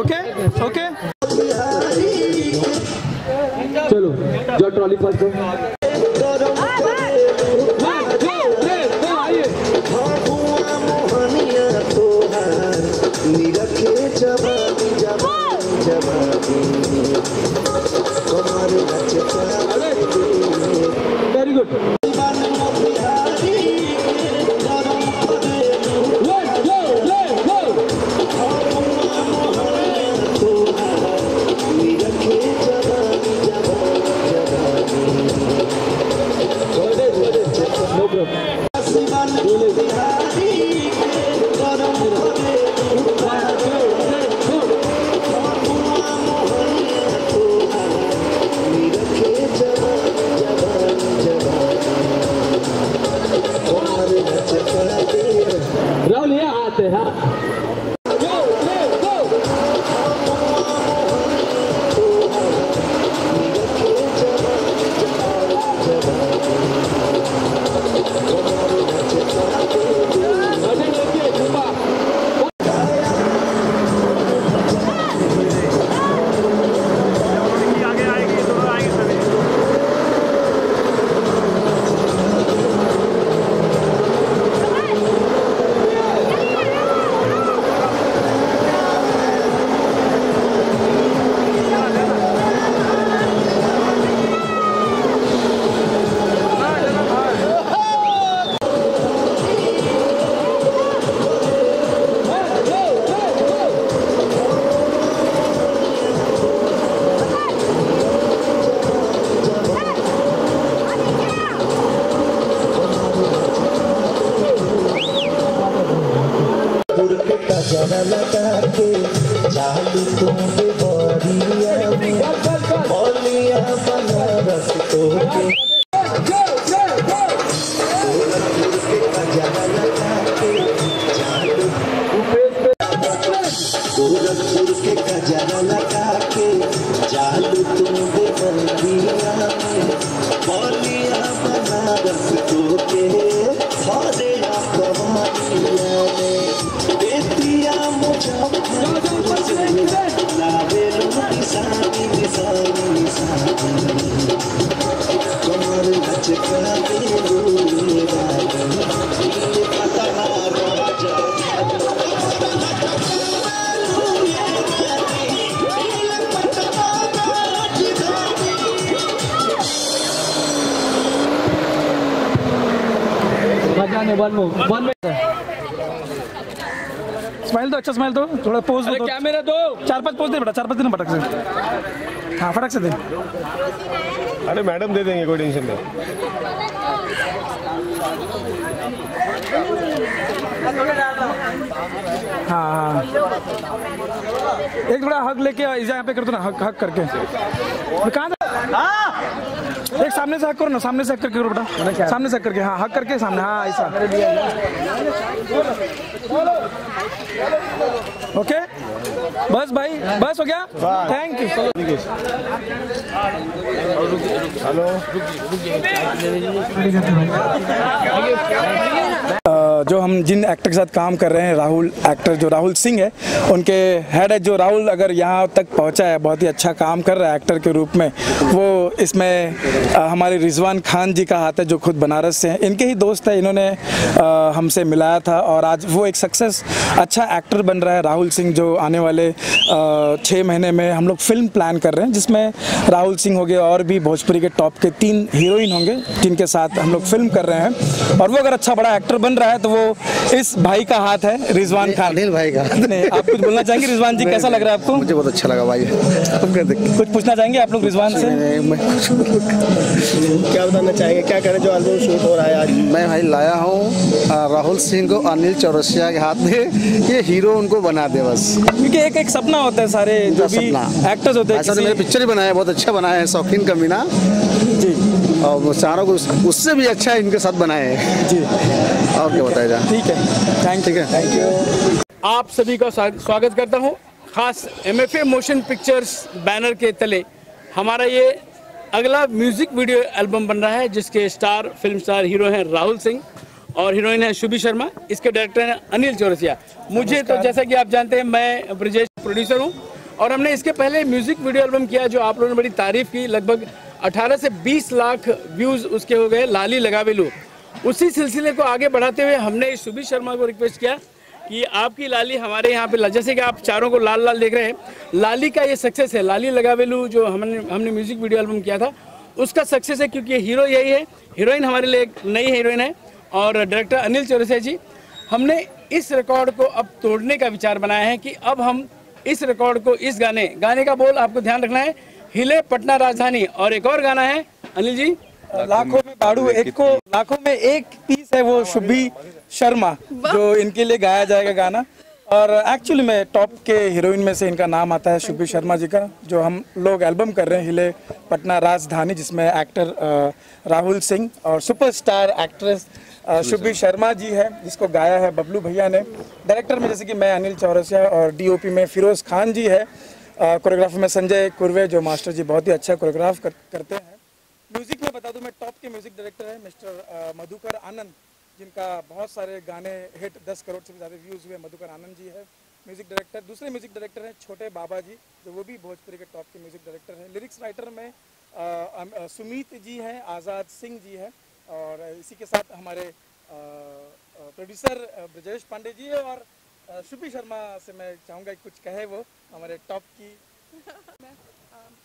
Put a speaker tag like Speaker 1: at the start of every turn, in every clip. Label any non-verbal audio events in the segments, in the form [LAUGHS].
Speaker 1: Okay okay
Speaker 2: चलो जो trolley first Rahul
Speaker 3: Gorakhpur के खजाना लगा के चालू तुम्हें
Speaker 2: जाने वन में वन में
Speaker 1: स्माइल दो अच्छा स्माइल दो। थोड़ा पोज दो
Speaker 2: कैमरा दो।
Speaker 1: चार पाँच पोज दे बेटा चार पाँच दिन फटक से। हाँ फटक से दे।
Speaker 4: अरे मैडम दे देंगे कोई टेंशन नहीं।
Speaker 1: हाँ हाँ। एक थोड़ा हक लेके यहाँ पे कर दो ना हक हक करके। कहाँ से एक सामने से हक करो ना सामने से हक करके करो बेटा। सामने से हक करके हाँ हक करके सामने हाँ ऐसा। ओके? बस भाई बस हो गया? थैंक यू अ, जो हम जिन एक्टर के साथ काम कर रहे हैं, राहुल एक्टर जो राहुल सिंह है, उनके हेड है, जो राहुल अगर यहाँ तक पहुँचा है, बहुत ही अच्छा काम कर रहा है एक्टर के रूप में, वो इसमें हमारे रिजवान खान जी का हाथ है, जो खुद बनारस से हैं। इनके ही दोस्त है, इन्होंने हमसे मिलाया था, और आज वो एक सक्सेस अच्छा एक्टर बन रहा है, राहुल सिंह, जो आने वाले छः महीने में हम लोग फ़िल्म प्लान कर रहे हैं, जिसमें राहुल सिंह हो गए और भी भोजपुरी के टॉप के तीन हीरोइन होंगे, जिनके साथ हम लोग फ़िल्म कर रहे हैं। और वो अगर अच्छा बड़ा एक्टर बन रहा है तो वो इस भाई का हाथ है रिजवान खान।
Speaker 5: अनिल भाई का
Speaker 1: आप कुछ बोलना चाहेंगे? रिजवान जी कैसा लग रहा है आपको?
Speaker 5: मुझे बहुत अच्छा लगा भाई। आप कर देख
Speaker 1: कुछ पूछना चाहेंगे आप लोग रिजवान से?
Speaker 4: क्या बताना चाहेंगे? क्या करें जो एल्बम शूट हो रहा है आज?
Speaker 5: मैं भाई लाया हूँ राहुल सिंह को अनिल चौरसिया के हाथ में। ये हीरो उनको बना दे बस।
Speaker 1: क्योंकि एक एक सपना होता है सारे जो भी एक्टर्स होते हैं
Speaker 5: मेरे पिक्चर ही बनाया बहुत अच्छा बनाया है शौकीन कमीना।
Speaker 1: जी
Speaker 5: और वो चारों को उससे भी अच्छा इनके साथ बनाए हैं।
Speaker 1: जी।
Speaker 5: और क्या बताया जाए
Speaker 1: ठीक है। थैंक
Speaker 5: ठीक है।
Speaker 1: थैंक यू
Speaker 6: आप सभी का स्वागत करता हूँ। खास M F A motion pictures banner के तले हमारा ये अगला म्यूज़िक वीडियो एल्बम बन रहा है जिसके स्टार फ़िल्म स्टार हीरो हैं राहुल सिंह और हीरोइन है शुभी शर्मा। इसके डायरेक्टर हैं अनिल चौरसिया। मुझे तो जैसा कि आप जानते हैं मैं ब्रजेश प्रोड्यूसर हूँ और हमने इसके पहले म्यूज़िक वीडियो एल्बम किया जो आप लोगों ने बड़ी तारीफ़ की। लगभग 18 से 20 लाख व्यूज़ उसके हो गए, लाली लगावेलू। उसी सिलसिले को आगे बढ़ाते हुए हमने शुभी शर्मा को रिक्वेस्ट किया कि आपकी लाली हमारे यहाँ पे जैसे कि आप चारों को लाल लाल देख रहे हैं। लाली का ये सक्सेस है। लाली लगावेलू जो हमने हमने म्यूज़िक वीडियो एल्बम किया था, उसका सक्सेस है क्योंकि हीरो यही है। हीरोइन हमारे लिए एक नई हीरोइन है। और डायरेक्टर अनिल चौरसिया जी, हमने इस रिकॉर्ड को अब तोड़ने का विचार बनाया है कि अब हम इस रिकॉर्ड को, इस गाने गाने का बोल आपको ध्यान रखना है। हिले पटना राजधानी। और एक और गाना है अनिल जी।
Speaker 1: लाखों में बाड़ू एक को लाखों में एक पीस है वो शुभी शर्मा जो इनके लिए गाया जाएगा गाना। और एक्चुअली में टॉप के हीरोइन में से इनका नाम आता है शुभी शर्मा जी का जो हम लोग एल्बम कर रहे हैं हिले पटना राजधानी जिसमें एक्टर राहुल सिंह और सुपरस्टार एक्ट्रेस शुभी शर्मा। जी है जिसको गाया है बबलू भैया ने। डायरेक्टर में जैसे कि मैं अनिल चौरसिया और डीओपी में फिरोज खान जी है। कोरियोग्राफर में संजय कुरवे जो मास्टर जी बहुत ही अच्छा कोरियोग्राफ कर, करते हैं। म्यूज़िक में बता दूँ मैं टॉप के म्यूज़िक डायरेक्टर है मिस्टर मधुकर आनंद जिनका बहुत सारे गाने हिट 10 करोड़ से भी ज़्यादा व्यूज़ हुए मधुकर आनंद जी है म्यूज़िक डायरेक्टर दूसरे म्यूज़िक डायरेक्टर हैं छोटे बाबा जी जो वो भी भोजपुरी के टॉप के म्यूज़िक डायरेक्टर हैं। लिरिक्स राइटर में सुमीत जी हैं आज़ाद सिंह जी हैं और इसी के साथ हमारे प्रोड्यूसर ब्रजेश पांडे जी और शुभी शर्मा से मैं चाहूँगा कुछ कहे वो हमारे टॉप की। [LAUGHS]
Speaker 7: मैं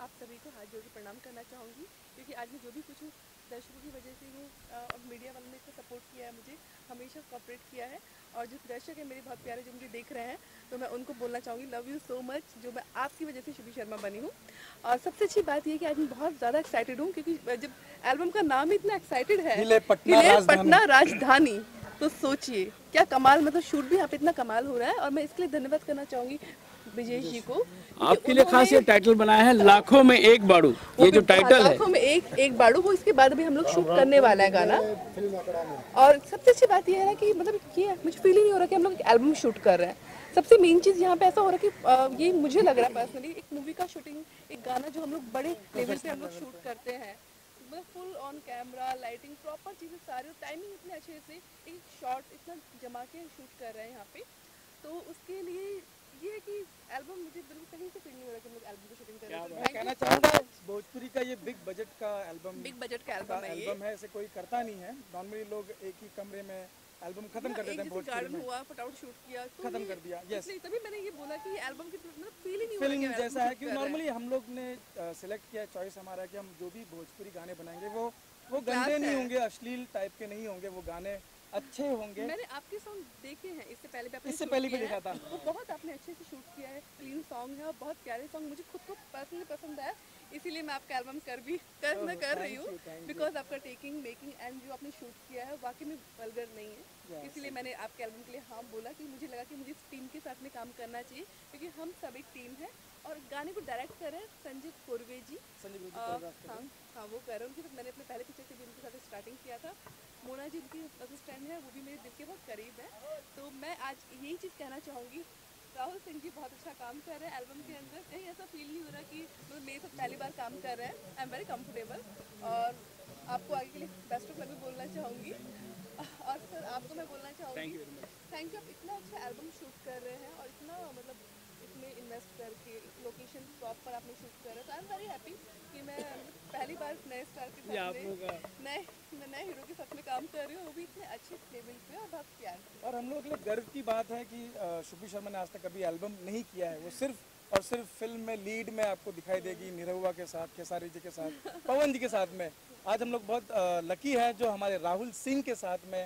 Speaker 7: आप सभी को हाथ जोड़ के प्रणाम करना चाहूँगी क्योंकि आज मैं जो भी कुछ हूँ दर्शकों की वजह से हूँ और मीडिया वालों ने इसको सपोर्ट किया है मुझे हमेशा कॉपरेट किया है और जो दर्शक है मेरे बहुत प्यारे जो मुझे देख रहे हैं तो मैं उनको बोलना चाहूँगी लव यू सो मच जो मैं आपकी वजह से शुभी शर्मा बनी हूँ। और सबसे अच्छी बात यह कि आज मैं बहुत ज़्यादा एक्साइटेड हूँ क्योंकि जब एल्बम का नाम ही इतना एक्साइटेड है
Speaker 1: पटना राजधानी।
Speaker 7: तो सोचिए क्या कमाल मतलब शूट भी यहाँ पे इतना कमाल हो रहा है और मैं इसके लिए धन्यवाद करना चाहूँगी ब्रिजेश जी को
Speaker 6: आपके लिए खास ये टाइटल बनाया है लाखों में एक बाड़ू ये जो टाइटल है।
Speaker 7: लाखों में एक एक बाड़ू वो इसके बाद भी हम लोग शूट करने वाला है गाना। और सबसे अच्छी बात यह है ना कि मतलब ये मुझे फील ही नहीं हो रहा कि हम लोग एक एल्बम शूट कर रहे हैं। सबसे मेन चीज़ यहाँ पे ऐसा हो रहा है कि ये मुझे लग रहा है पर्सनली एक मूवी का शूटिंग एक गाना जो हम लोग बड़े लेवल पे हम लोग शूट करते हैं। मतलब full on camera lighting proper चीज़ें सारी और टाइमिंग इतने अच्छे से एक शॉट इतना जमा के शूट कर रहे हैं यहाँ पे। तो उसके लिए ये है कि एल्बम मुझे बिल्कुल कहीं से फील नहीं हो रहा कि हम लोग एल्बम की शूटिंग कर रहे हैं।
Speaker 1: मैं कहना चाहूँगा भोजपुरी का ये बिग बजट का एल्बम
Speaker 7: बिग बजट का
Speaker 1: का
Speaker 7: एल्बम है ये।
Speaker 1: एल्बम है ऐसे कोई करता नहीं है। नॉर्मली लोग एक ही कमरे में एल्बम खत्म कर देते हैं में।
Speaker 7: हुआ फटाफट शूट किया तो
Speaker 1: खत्म कर दिया,
Speaker 7: यस तभी मैंने ये बोला कि एल्बम की मतलब फील नहीं रहा कि
Speaker 1: फ़िल्म
Speaker 7: हम
Speaker 1: जैसा है
Speaker 7: की
Speaker 1: कि
Speaker 7: कर रहे हैं।
Speaker 1: नॉर्मली हम लोग ने सिलेक्ट किया चॉइस हमारा की हम जो भी भोजपुरी गाने बनाएँगे वो वो गंदे नहीं होंगे अश्लील टाइप के नहीं होंगे वो गाने अच्छे होंगे।
Speaker 7: मैंने आपके सॉन्ग देखे हैं इससे पहले भी आपने
Speaker 1: इससे पहले भी देखा था।
Speaker 7: वो बहुत आपने अच्छे से शूट किया है क्लीन सॉन्ग है और बहुत प्यारे सॉन्ग मुझे खुद को पर्सनली पसंद है इसीलिए मैं आपका एल्बम कर भी कर मैं कर रही हूँ। बिकॉज़ आपका टेकिंग मेकिंग एंड जो आपने शूट किया है वाकई में वल्गर नहीं है। Yes, इसीलिए मैंने आपके एल्बम के लिए हाँ बोला कि मुझे लगा कि मुझे इस टीम के साथ में काम करना चाहिए क्योंकि हम सब एक टीम है और गाने को डायरेक्ट कर रहे हैं संजय जी।
Speaker 1: संजय
Speaker 7: अ, हाँ वो कर रहे हैं उनके मैंने अपने पहले पिक्चर से भी उनके साथ स्टार्टिंग किया था मोना जी उनकी असिस्टेंट है वो भी मेरे दिल के बहुत करीब है। तो मैं आज यही चीज़ कहना चाहूँगी। राहुल सिंह जी बहुत अच्छा काम कर रहे हैं एल्बम के अंदर। कहीं ऐसा फील नहीं हो रहा कि मतलब मेरे साथ पहली बार काम कर रहे हैं। आई एम वेरी कंफर्टेबल और आपको आगे के लिए बेस्ट ऑफ़ लक भी बोलना चाहूँगी। और सर आपको मैं बोलना चाहूँगी थैंक यू आप इतना अच्छा एल्बम शूट कर रहे हैं और इतना मतलब इसमें इन्वेस्ट करके लोकेशन प्रॉपर आपने शूट कर। रहे हो तो आई एम वेरी हैप्पी कि मैं पहली बार नए स्टार के साथ में नए मैं नए हीरो के साथ में काम कर रही हूँ। वो भी इतने अच्छे लेवल पे और बहुत प्यार से।
Speaker 1: और हम लोग के लिए गर्व की बात है कि शुभी शर्मा ने आज तक कभी एल्बम नहीं किया है। वो सिर्फ़ और सिर्फ़ फ़िल्म में लीड में आपको दिखाई देगी निरहुआ के साथ खेसारी जी के साथ पवन जी के साथ में। आज हम लोग बहुत लकी हैं जो हमारे राहुल सिंह के साथ में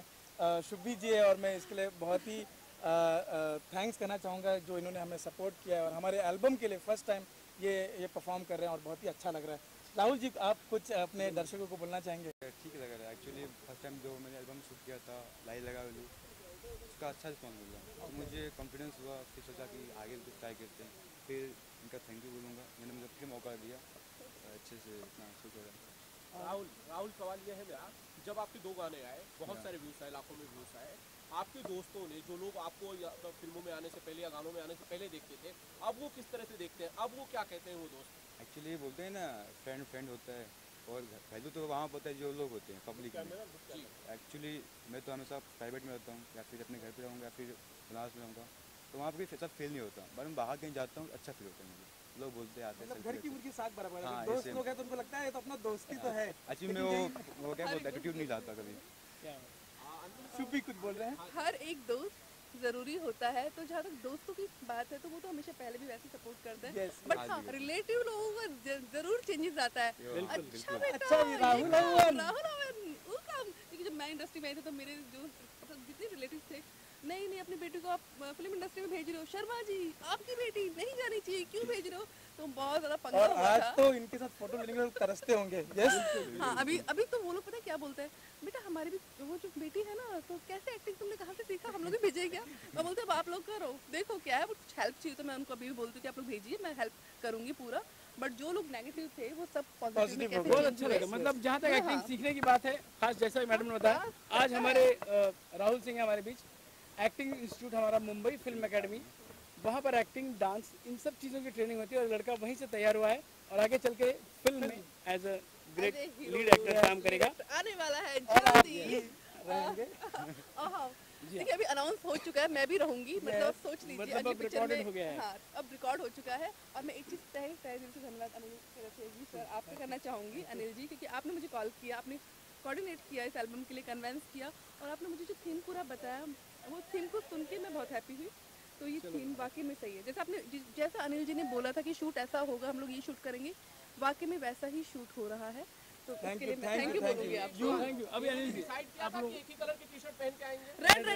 Speaker 1: शुभी जी है और मैं इसके लिए बहुत ही थैंक्स करना चाहूँगा जो इन्होंने हमें सपोर्ट किया है और हमारे एल्बम के लिए फ़र्स्ट टाइम ये ये परफॉर्म कर रहे हैं और बहुत ही अच्छा लग रहा है। राहुल जी आप कुछ अपने दर्शकों को बोलना चाहेंगे?
Speaker 8: ठीक लग रहा है। एक्चुअली फ़र्स्ट टाइम जो मैंने एल्बम शूट किया था लाई लगा लू उसका अच्छा रिस्पॉन्स मिला। तो मुझे कॉन्फिडेंस हुआ फिर सोचा कि आगे कुछ ट्राई करते हैं। फिर इनका थैंक यू बोलूँगा। मैंने मुझे फिर मौका दिया अच्छे से इतना शूट हो रहा है।
Speaker 4: राहुल राहुल सवाल यह है मेरा। जब आपके दो गाने आए बहुत सारे व्यूज़ आए लाखों में व्यूज़ आए आपके दोस्तों ने जो लोग आपको तो फ़िल्मों में आने से पहले या गानों में आने से पहले देखते थे अब वो किस तरह से देखते हैं? अब वो क्या कहते हैं वो दोस्त?
Speaker 8: एक्चुअली बोलते हैं ना फ्रेंड फ्रेंड होता है और वैल्यू तो वहाँ होता है जो लोग होते हैं पब्लिक में। एक्चुअली मैं तो हमेशा प्राइवेट में रहता हूँ या फिर अपने घर पे रहूँगा या फिर क्लास में रहूँगा तो वहाँ पे सब फील नहीं होता। बट मैं बाहर कहीं जाता हूँ अच्छा फील होता है मुझे। लोग बोलते हैं आते हैं
Speaker 1: घर की मुर्गी साग बराबर
Speaker 8: हाँ,
Speaker 1: दोस्त लोग हैं तो उनको लगता है तो अपना दोस्त ही तो है।
Speaker 8: एक्चुअली मैं वो वो क्या बोलते एटीट्यूड नहीं लाता कभी।
Speaker 1: शुभ भी कुछ बोल रहे हैं?
Speaker 7: हर एक दोस्त ज़रूरी होता है तो जहाँ तक दोस्तों की बात है तो वो तो हमेशा पहले भी वैसे सपोर्ट करते हैं।
Speaker 1: Yes.
Speaker 7: बट हाँ रिलेटिव लोगों का ज़रूर चेंजेस आता है। अच्छा बेटा
Speaker 1: अच्छा, राहुल
Speaker 7: क्योंकि जब मैं इंडस्ट्री में आई थी तो मेरे जो मतलब जितने रिलेटिव थे नहीं नहीं अपनी बेटी को आप फ़िल्म इंडस्ट्री में भेज रहे हो। शर्मा जी आपकी बेटी नहीं जानी चाहिए क्यों भेज रहे हो? तो बहुत ज़्यादा पंगा
Speaker 1: और आज
Speaker 7: था।
Speaker 1: तो इनके साथ फ़ोटो लेने के लिए तरसते होंगे। यस
Speaker 7: हाँ अभी अभी तो वो लोग पता है क्या बोलते हैं? बेटा हमारी भी वो जो बेटी है ना तो कैसे एक्टिंग तुमने कहाँ से सीखा? हम लोग भी भेजे क्या? मैं बोलते अब आप लोग करो। देखो क्या है वो कुछ हेल्प चाहिए तो मैं उनको अभी भी बोलती हूँ कि आप लोग भेजिए मैं हेल्प करूँगी पूरा। बट जो लोग नेगेटिव थे वो सब पॉजिटिव
Speaker 6: बहुत अच्छा लगा। मतलब जहाँ तक
Speaker 7: हाँ,
Speaker 6: एक्टिंग
Speaker 7: हाँ।
Speaker 6: सीखने की बात है खास जैसा मैडम ने बताया आज हमारे राहुल सिंह हमारे बीच। एक्टिंग इंस्टीट्यूट हमारा मुंबई फ़िल्म एकेडमी वहाँ पर एक्टिंग डांस इन सब चीज़ों की ट्रेनिंग होती है और लड़का वहीं से तैयार हुआ है और आगे चल के फ़िल्म में as a great lead actor काम करेगा।
Speaker 7: आने वाला है जल्दी। हाँ [LAUGHS] [LAUGHS] देखिए अभी अनाउंस हो चुका है मैं भी रहूँगी मतलब सोच लीजिए
Speaker 6: मतलब अब
Speaker 7: पिक्चर में
Speaker 6: हो गया है।
Speaker 7: हाँ अब रिकॉर्ड हो चुका है। और मैं एक चीज़ तय तय दिल से धन्यवाद अनिल जी सर आपका करना चाहूँगी अनिल जी क्योंकि आपने मुझे कॉल किया आपने कोऑर्डिनेट किया इस एल्बम के लिए कन्वेंस किया और आपने मुझे जो थीम पूरा बताया वो थीम को सुन के मैं बहुत हैप्पी हुई। तो ये थीम वाकई में सही है। जैसे आपने जैसा अनिल जी ने बोला था कि शूट ऐसा होगा हम लोग ये शूट करेंगे वाकई में वैसा ही शूट हो रहा है। तो
Speaker 1: Thank
Speaker 7: उसके लिए मैं थैंक यू बोलूँगी.
Speaker 6: थैंक यू अभी अनिल जी
Speaker 4: था कि एक ही कलर की टी शर्ट पहन के आएँगे।
Speaker 7: रेड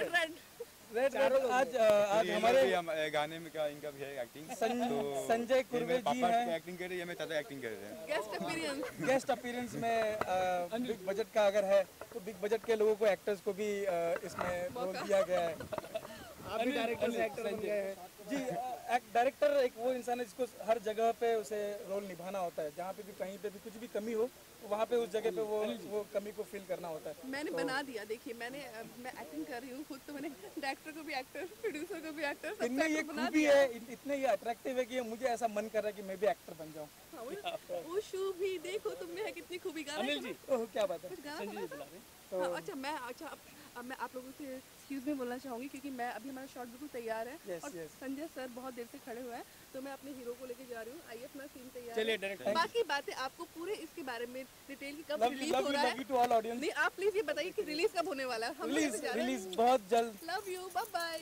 Speaker 7: रेड रेड
Speaker 1: आज आज हमारे
Speaker 8: गाने में का इनका भी है एक्टिंग तो
Speaker 1: संजय कुरवे जी हैं।
Speaker 8: एक्टिंग कर रहे हैं मेरे चाचा एक्टिंग कर रहे हैं।
Speaker 7: गेस्ट अपीयरेंस
Speaker 1: गेस्ट अपीयरेंस में बिग बजट का अगर है तो बिग बजट के लोगों को एक्टर्स को भी इसमें रोल दिया गया है। [LAUGHS]
Speaker 6: आप भी डायरेक्टर से एक्टर बन गए हैं।
Speaker 1: जी डायरेक्टर एक वो इंसान है जिसको हर जगह पे उसे रोल निभाना होता है। जहाँ पे भी कहीं पे भी कुछ भी कमी हो तो वहाँ पे उस जगह पे वो वो कमी को फिल करना होता है।
Speaker 7: मैंने बना दिया देखिए मैंने मैं एक्टिंग कर रही हूँ खुद तो मैंने डायरेक्टर को भी एक्टर प्रोड्यूसर को भी एक्टर
Speaker 1: इनमें ये खूबी है इतने ये अट्रैक्टिव है कि मुझे ऐसा मन कर रहा है कि मैं भी एक्टर बन जाऊँ।
Speaker 7: हाँ, वो- [LAUGHS] शो भी देखो तुम में है कितनी खूबी गाना
Speaker 6: अनिल
Speaker 1: क्या बात है?
Speaker 7: हाँ, अच्छा मैं अच्छा अब, मैं आप लोगों से एक्सक्यूज में बोलना चाहूँगी क्योंकि मैं अभी हमारा शॉट बिल्कुल तैयार है
Speaker 1: Yes,
Speaker 7: और
Speaker 1: yes.
Speaker 7: संजय सर बहुत देर से खड़े हुए हैं तो मैं अपने हीरो को लेके जा रही हूँ। आइए अपना सीन तैयार है। बाकी बातें आपको पूरे इसके बारे में डिटेल की कब रिलीज़ हो रहा है?
Speaker 1: टू ऑल ऑडियंस
Speaker 7: नहीं आप प्लीज़ ये बताइए कि रिलीज़ कब होने वाला है। हम
Speaker 1: रिलीज़
Speaker 7: ऐसे जा रहे हैं।
Speaker 1: रिलीज़ बहुत जल्द।
Speaker 7: लव यू बाय बाय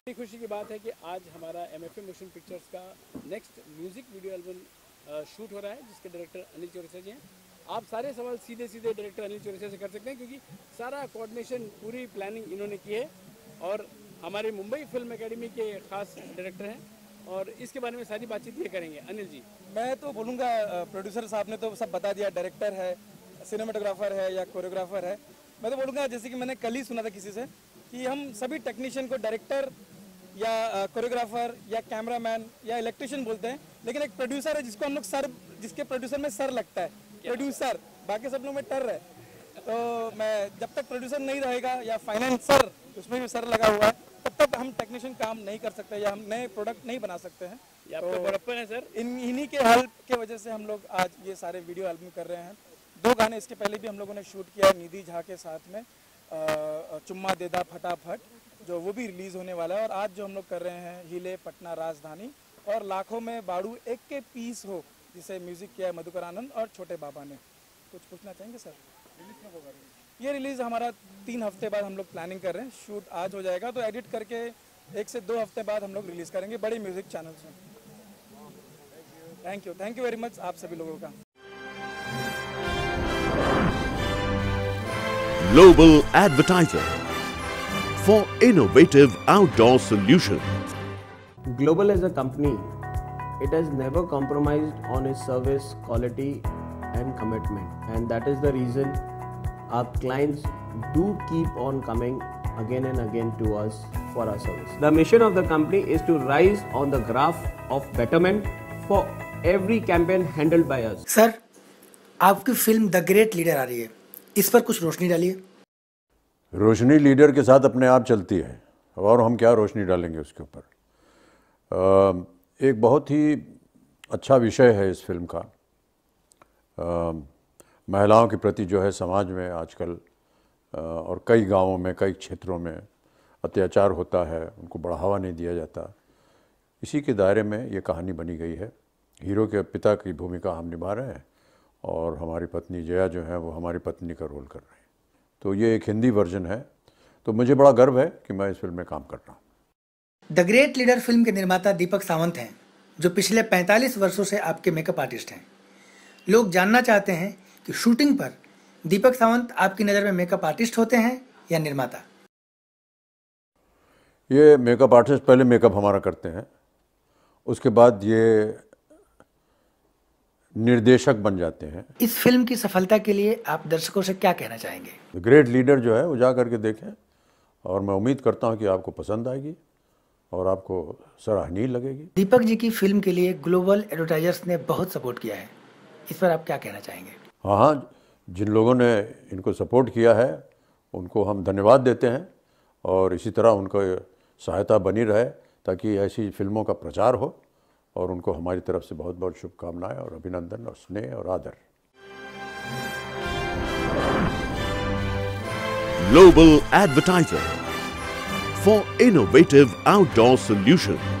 Speaker 6: बड़ी खुशी की बात है कि आज हमारा एम एफ़ मोशन पिक्चर्स का next music video album shoot हो रहा है जिसके डायरेक्टर अनिल चौरसिया जी हैं। आप सारे सवाल सीधे सीधे डायरेक्टर अनिल चौरसिया से कर सकते हैं, क्योंकि सारा कोऑर्डिनेशन पूरी प्लानिंग इन्होंने की है। और हमारे मुंबई फ़िल्म एकेडमी के खास डायरेक्टर हैं, और इसके बारे में सारी बातचीत ये करेंगे। अनिल जी।
Speaker 1: मैं तो बोलूँगा प्रोड्यूसर साहब ने तो सब बता दिया डायरेक्टर है सिनेमाटोग्राफर है या कोरियोग्राफर है। मैं तो बोलूँगा, जैसे कि मैंने कल ही सुना था किसी से, कि हम सभी टेक्नीशियन को डायरेक्टर या कोरियोग्राफर या कैमरामैन या इलेक्ट्रिशियन बोलते हैं, लेकिन एक प्रोड्यूसर है जिसको हम लोग सर, जिसके प्रोड्यूसर में सर लगता है। प्रोड्यूसर बाकी सब लोग में टर है। तो मैं जब तक प्रोड्यूसर नहीं रहेगा या फाइनेंसर उसमें भी सर लगा हुआ है तब तक हम टेक्नीशियन काम नहीं कर सकते या हम नए प्रोडक्ट नहीं बना सकते हैं।
Speaker 6: आपका बड़प्पन है सर।
Speaker 1: इन इन्हीं के हेल्प के वजह से हम लोग आज ये सारे वीडियो एल्बम कर रहे हैं। दो गाने इसके पहले भी हम लोगों ने शूट किया है निधि झा के साथ में चुम्मा देदा फटाफट जो वो भी रिलीज़ होने वाला है। और आज जो हम लोग कर रहे हैं हिले पटना राजधानी और लाखों में बाड़ू एक के पीस हो जिसे म्यूज़िक किया है मधुकर आनंद और छोटे बाबा ने। कुछ पूछना चाहेंगे सर? ये रिलीज़ हमारा तीन हफ़्ते बाद हम लोग प्लानिंग कर रहे हैं। शूट आज हो जाएगा तो एडिट करके एक से दो हफ़्ते बाद हम लोग रिलीज़ करेंगे बड़े म्यूज़िक चैनल से thank you thank you very much आप सभी लोगों का।
Speaker 9: Global Advertiser for innovative outdoor solutions.
Speaker 10: Global as a company, it has never compromised on its service quality and commitment, and that is the reason our clients do keep on coming again and again to us for our service. The mission of the company is to rise on the graph of betterment for every campaign handled by us.
Speaker 11: Sir आपकी film the great leader आ रही है इस पर कुछ रोशनी डालिए
Speaker 12: रोशनी leader के साथ अपने आप चलती है और हम क्या रोशनी डालेंगे उसके ऊपर अ, एक बहुत ही अच्छा विषय है इस फ़िल्म का। महिलाओं के प्रति जो है समाज में आजकल और कई गाँवों में, कई क्षेत्रों में अत्याचार होता है, उनको बढ़ावा नहीं दिया जाता। इसी के दायरे में ये कहानी बनी गई है। हीरो के पिता की भूमिका हम निभा रहे हैं और हमारी पत्नी जया जो है वो हमारी पत्नी का रोल कर रहे हैं। तो ये एक हिंदी वर्जन है। तो मुझे बड़ा गर्व है कि मैं इस फ़िल्म में काम कर रहा हूँ।
Speaker 11: द ग्रेट लीडर फ़िल्म के निर्माता दीपक सावंत हैं जो पिछले 45 वर्षों से आपके मेकअप आर्टिस्ट हैं। लोग जानना चाहते हैं कि शूटिंग पर दीपक सावंत आपकी नज़र में मेकअप आर्टिस्ट होते हैं या निर्माता?
Speaker 12: ये मेकअप आर्टिस्ट पहले मेकअप हमारा करते हैं उसके बाद ये निर्देशक बन जाते हैं।
Speaker 11: इस फ़िल्म की सफलता के लिए आप दर्शकों से क्या कहना चाहेंगे?
Speaker 12: ग्रेट लीडर जो है वो जा करके देखें और मैं उम्मीद करता हूँ कि आपको पसंद आएगी। और आपको सराहनीय लगेगी।
Speaker 11: दीपक जी की फ़िल्म के लिए ग्लोबल एडवर्टाइजर्स ने बहुत सपोर्ट किया है। इस पर आप क्या कहना चाहेंगे?
Speaker 12: हाँ हाँ जिन लोगों ने इनको सपोर्ट किया है उनको हम धन्यवाद देते हैं और इसी तरह उनको सहायता बनी रहे ताकि ऐसी फ़िल्मों का प्रचार हो और उनको हमारी तरफ़ से बहुत बहुत शुभकामनाएँ और अभिनंदन और स्नेह और आदर।
Speaker 9: Global Advertiser for innovative outdoor solutions.